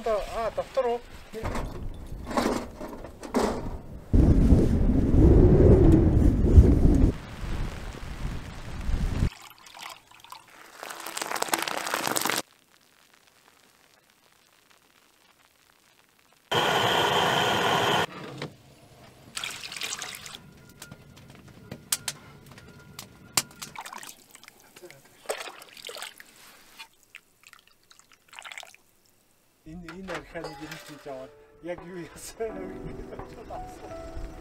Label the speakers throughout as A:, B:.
A: Одоо аа доктор уу? энэ хийж аваад яг юу яасан вэ? За.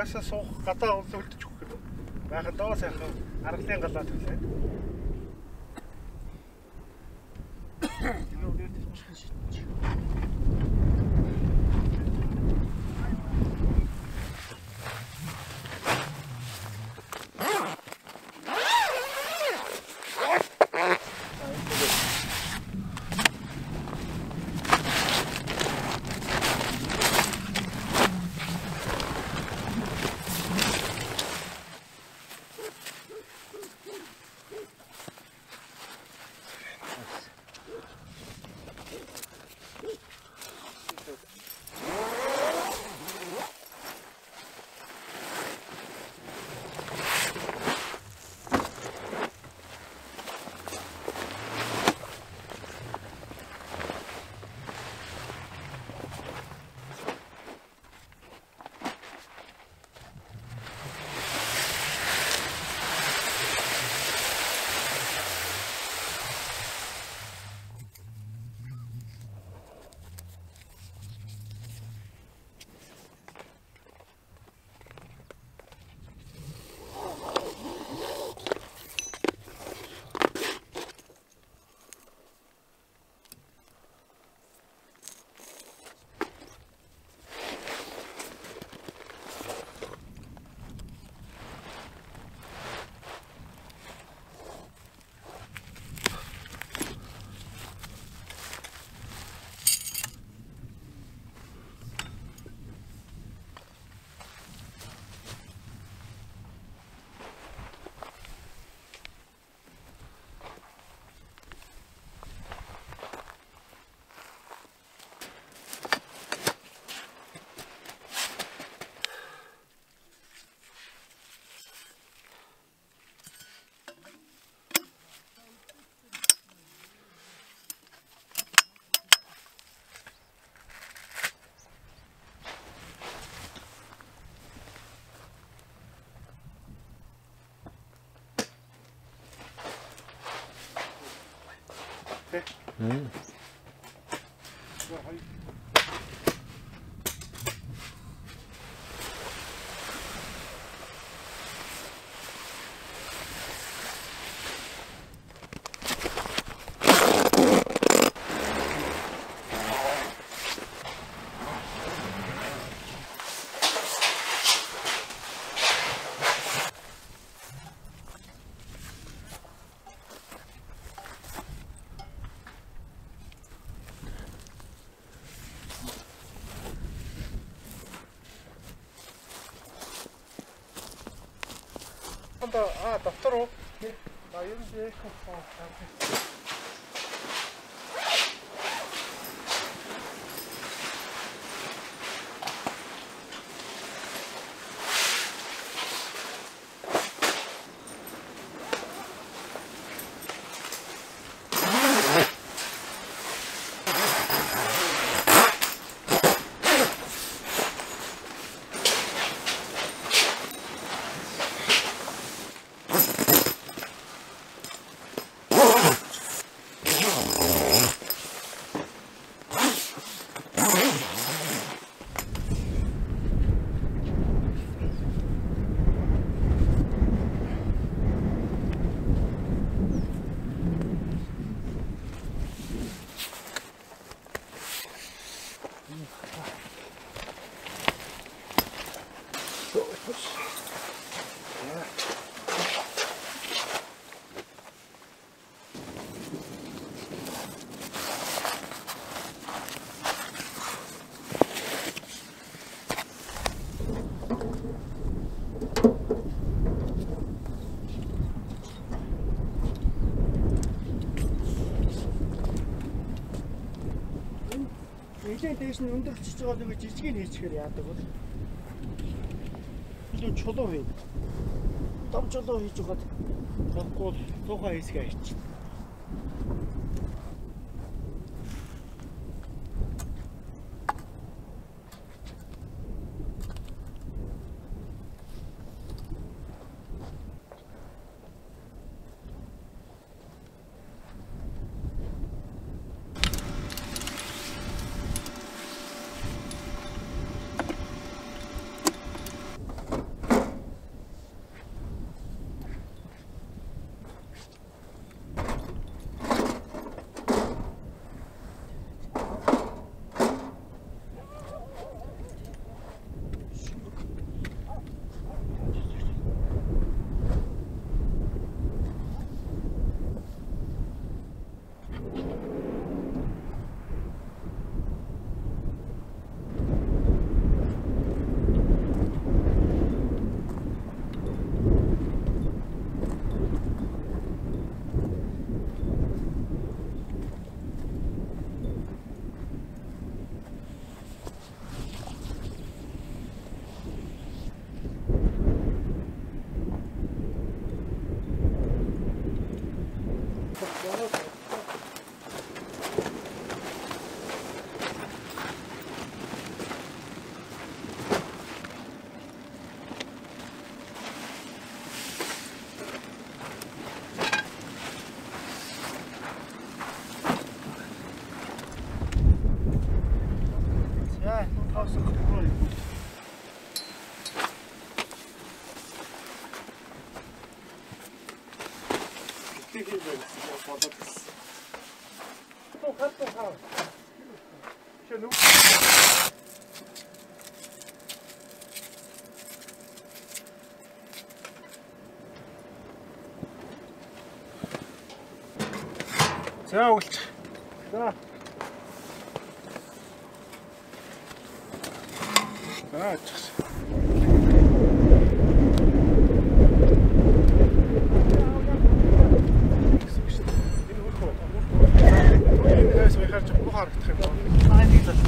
A: Угаасаа суух гадаа үлдэж өгөх. Байхад доо сайхан аргалын галаа төлөө. 네. 음.
B: 음.
A: Одоо аа доктор уу? А юм дээ.
C: Нилийн дээш нь өндөрлөж байгаа нэг жижигэн хийчихээр яадаг бол. Илүү чулуу хий. Дом чулуу хийж хаад тоггүй тухайн хэсгээ хийчих. Хаа.
A: Чи нүг За өгөлч.
C: За,
A: За ачаас. Энэ хөрх үү? Энэ хайс байхаар ч бүх харагдах юм байна.
C: аа нэг л.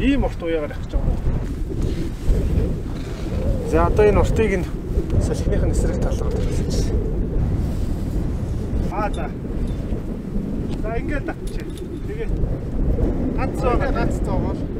A: Ийм урт уяагаар байгаа юм. За одоо энэ уртыг нь салхиных нь эсрэг тал руу тавьчихсан.
C: Аа за.
A: За ингээд татчих. Тэгээ
C: Ганц байгаа, ганц зоогоол.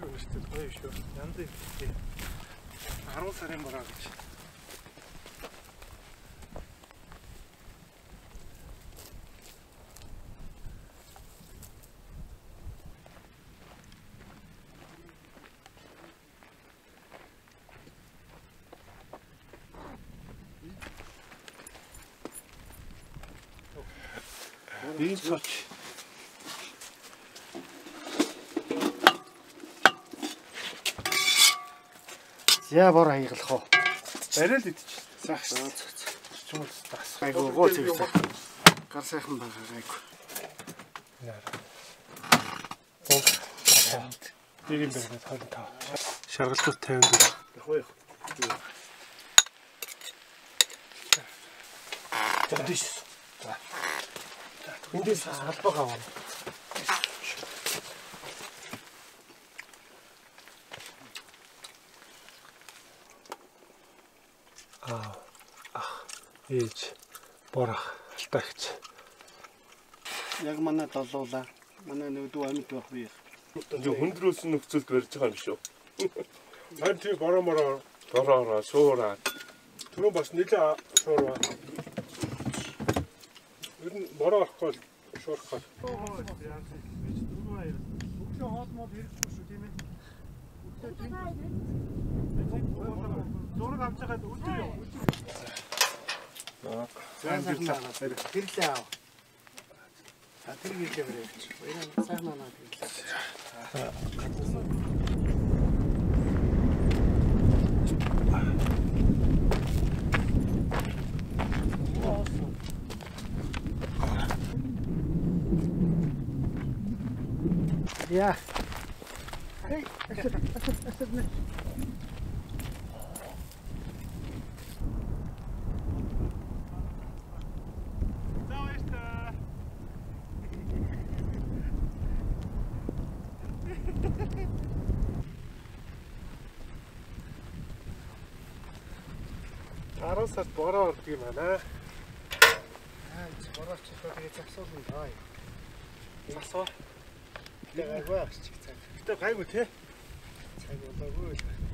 A: Вилюс, то еще янды. Огород Сарим Барагович. Видите,
C: За бор хаяглах уу.
A: Барай л идчих.
C: Заах
A: За,
C: шүү.
A: Чумд тас.
C: Айгу гоо зэвтэй. Гар сайхан байгаа айгу.
A: Дэрийн бэрнэ тоон таа. Шаргалтууд 50 дэх.
C: Яг уу.
A: За дэш. За. Эндээс албаа гаваа. Ээж. Борох. Алтагч.
C: Яг манай долуулаа. Манай нүдүү амьд байх би.
B: Ингээ хүндрүүлсэн нөхцөлд барьж байгаа юм шүү.
A: Харин тийм бороо мороо
B: Дороороо шуураа.
A: түрүү бас нэлээ шуурва. Ер нь бороо авахгүй шуурах гал. Өглөө хоол мод хэрэггүй шүү тийм ээ. Зураг авч байгаад үлдээ яа.
C: Байна. Тэрлээ аа. А тэр бийлээ бэрэж. Баяраа сайхан байна. Я.
A: За 10 сард бороо ордог юм байна.
C: Аа, борооч ихээ тэгээ завсуулна даа.
A: Завсуу.
C: Тэгээ гайгүй ахчих цаг.
A: Гэтэ гайгүй те.
C: Цаг болоогүй л байна.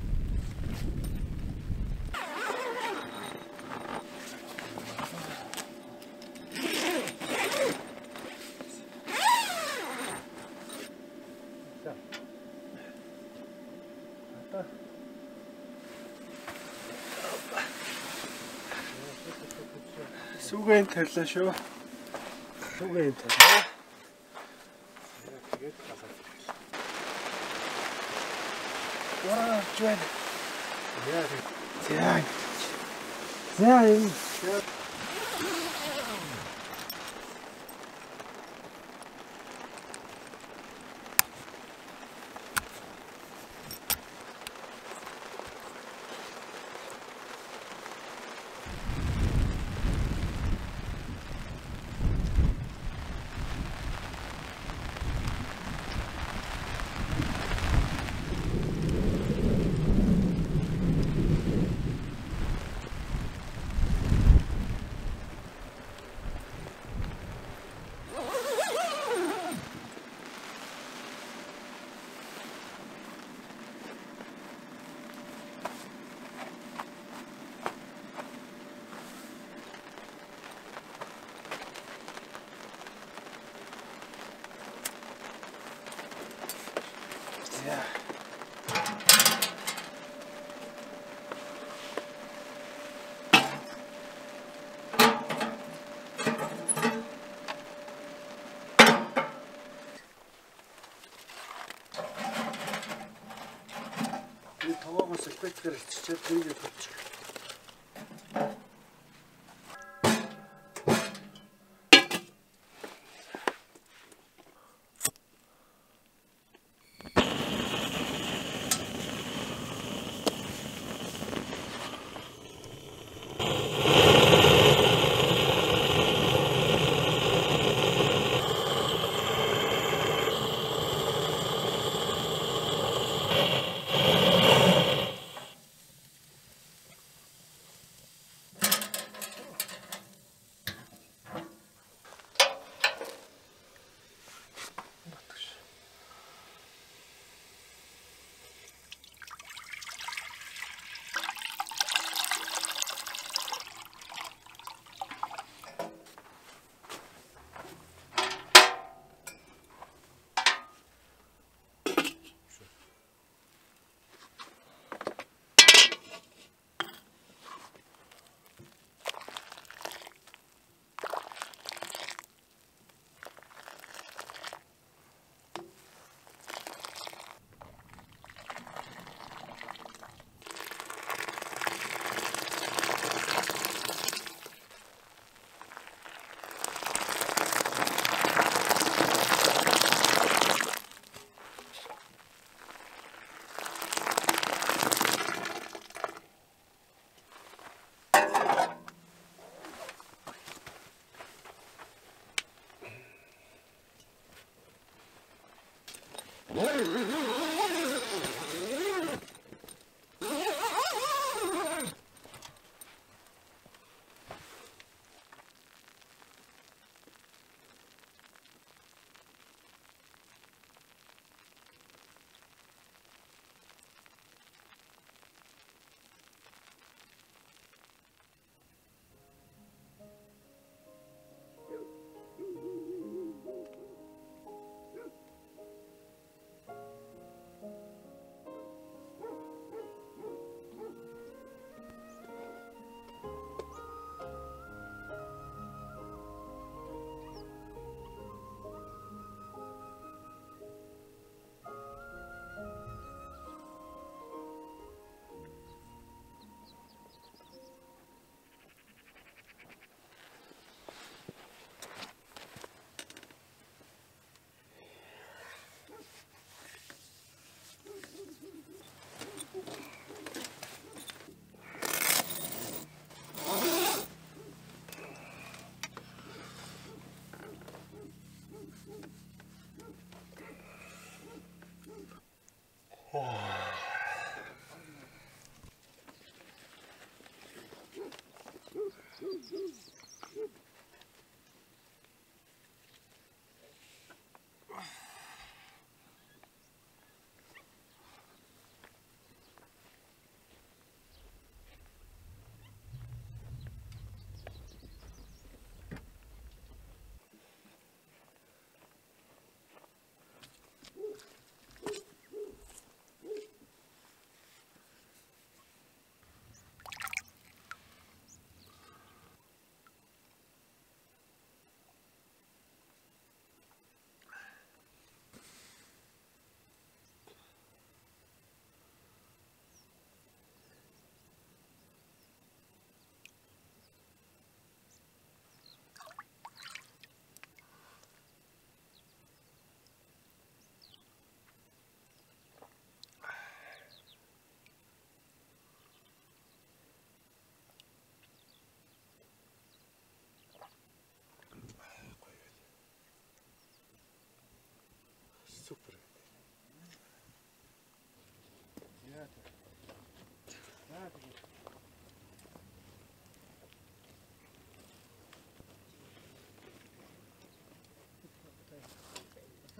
A: Сүгэн тавилаа шүү.
C: Түгээ таа.
A: Тэгээд галаа.
C: Бороо чвэн.
A: Яа.
C: За. За юм. Таваагаас спектр хэлчихээд тэгээд болчих.
B: Oh.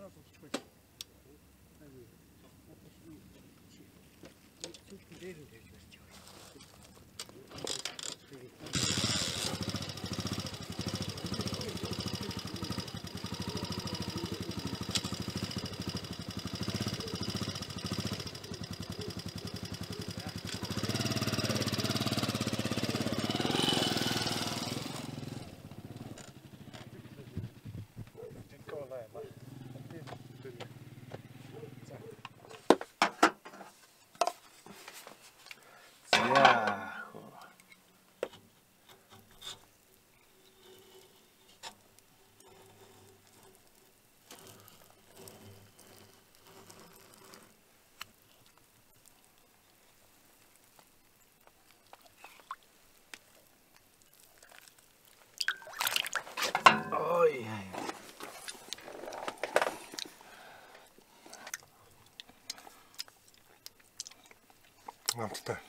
B: Надаас болчихгүй. Айгүй. Зөвхөн дээр нь дээр. yeah, yeah.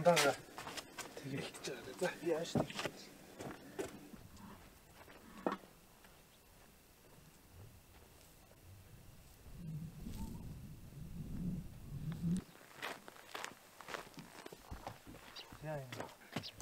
A: Та ундаага тэгээ хэлж байгаа. За яаж тэгж. Яа юм.
C: Аа тийм.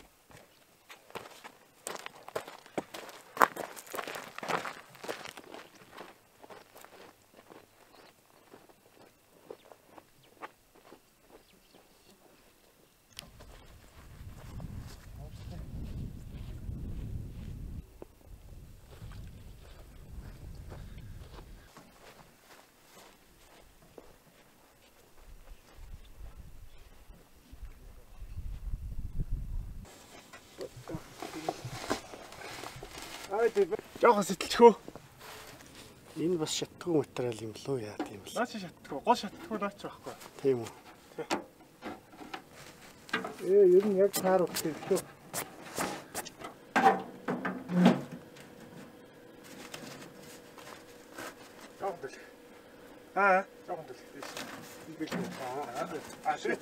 A: Жохон сэтэлчхөө.
C: Энэ бас шатгүй материал юм лөө яа тийм л.
A: Наач шатдаггүй. Гол шатдаггүй наач байхгүй.
C: Тийм үү.
A: Ээ ер нь яг таар өгсөн шүү. Жохон дэл. Аа, жохон дэл.
C: Бил. Аа.
A: Аа, шийд.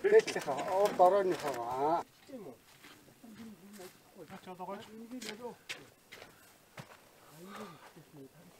C: Бэлэх оо борооныхоо.
A: Тийм үү. Наач одоогоо. Сайхан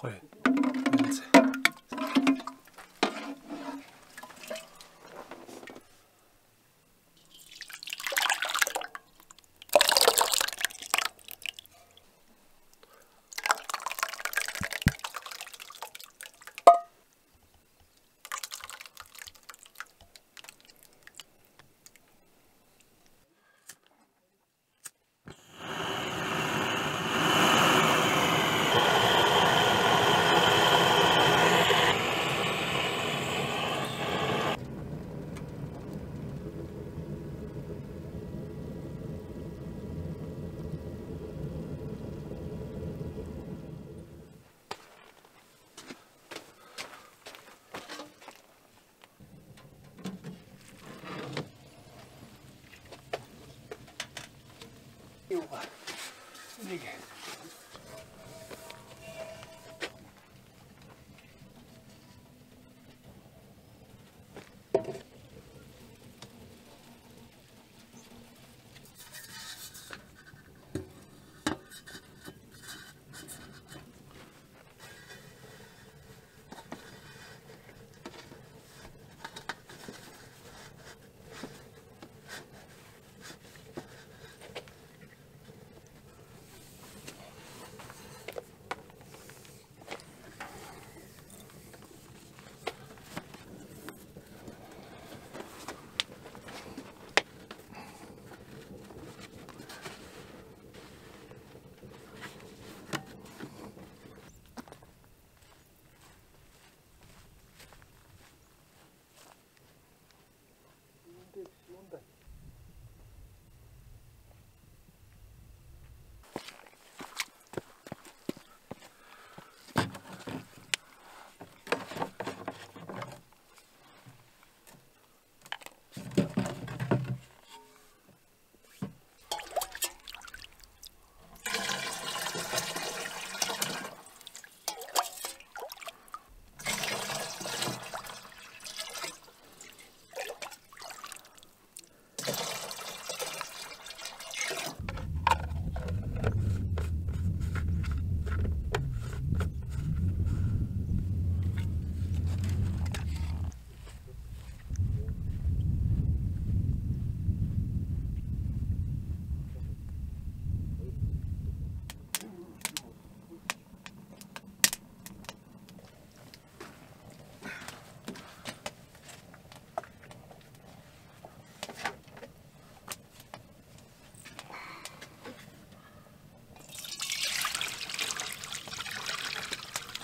A: これ。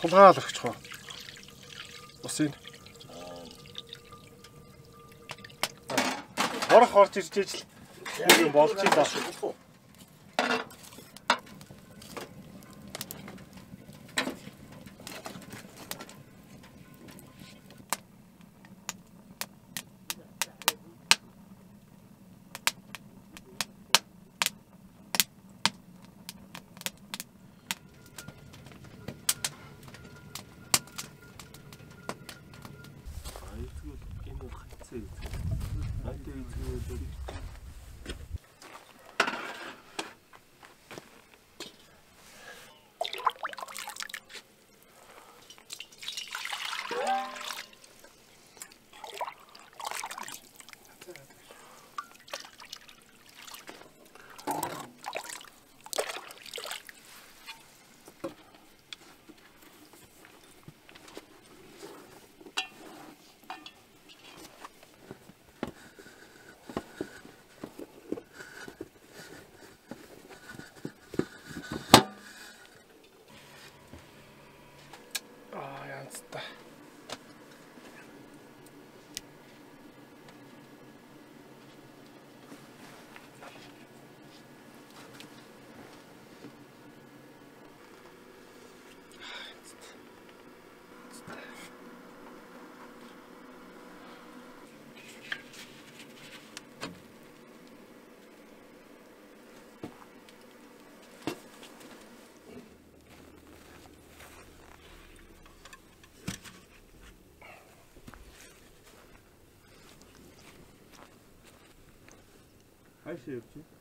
A: Хулгаал өгчих үү? Усын. Орох орж ирж ижил юм болж байгаа. shift.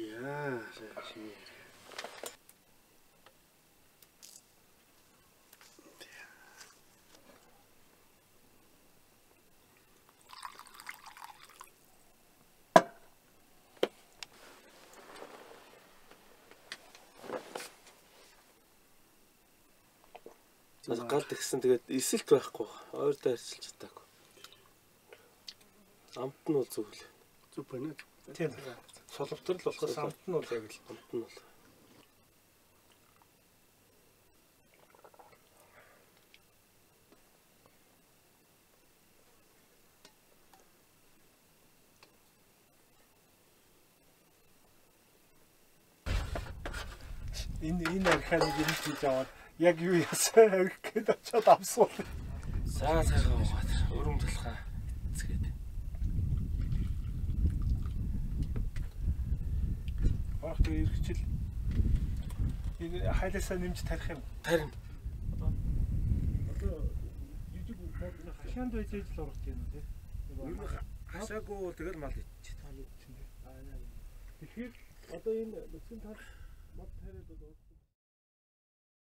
C: Яа, шинэ.
B: Нас гал тэгсэн тэгээд эсэлт байхгүй. Ойрдоо арчилж чадаагүй. Амт нь бол зүг л.
C: Зүг байна.
A: Тийм. Соловтор л болохоос амт нь бол яг л.
B: Амт нь бол.
A: энэ энэ арханыг энэ хийж аваад яг юу ясаа арх гээд очиод авсуул.
B: Саа цайгаа уугаад өрөм талхаа
A: Орох тэр иргэжил энэ хайлаасаа нэмж тарих юм.
B: Тарин.
A: Одоо южиг мод хашаанд байж ижил орох тийм үү те.
B: Хашаагүй бол тэгэл мал иччих.
A: Тэгэхээр одоо энэ нүцгэн тал мод тариад бол